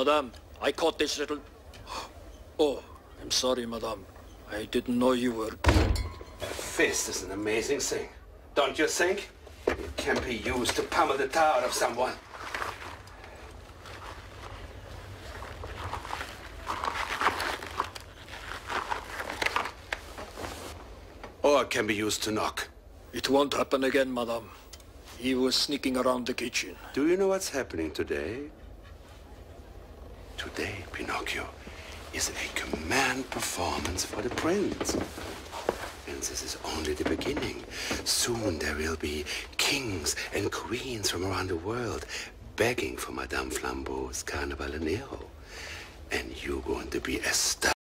Madame, I caught this little... Oh, I'm sorry, madame. I didn't know you were... A fist is an amazing thing. Don't you think? It can be used to pummel the out of someone. Or it can be used to knock. It won't happen again, madame. He was sneaking around the kitchen. Do you know what's happening today? Today, Pinocchio, is a command performance for the prince. And this is only the beginning. Soon there will be kings and queens from around the world begging for Madame Flambeau's Carnival Nero. And you're going to be a star.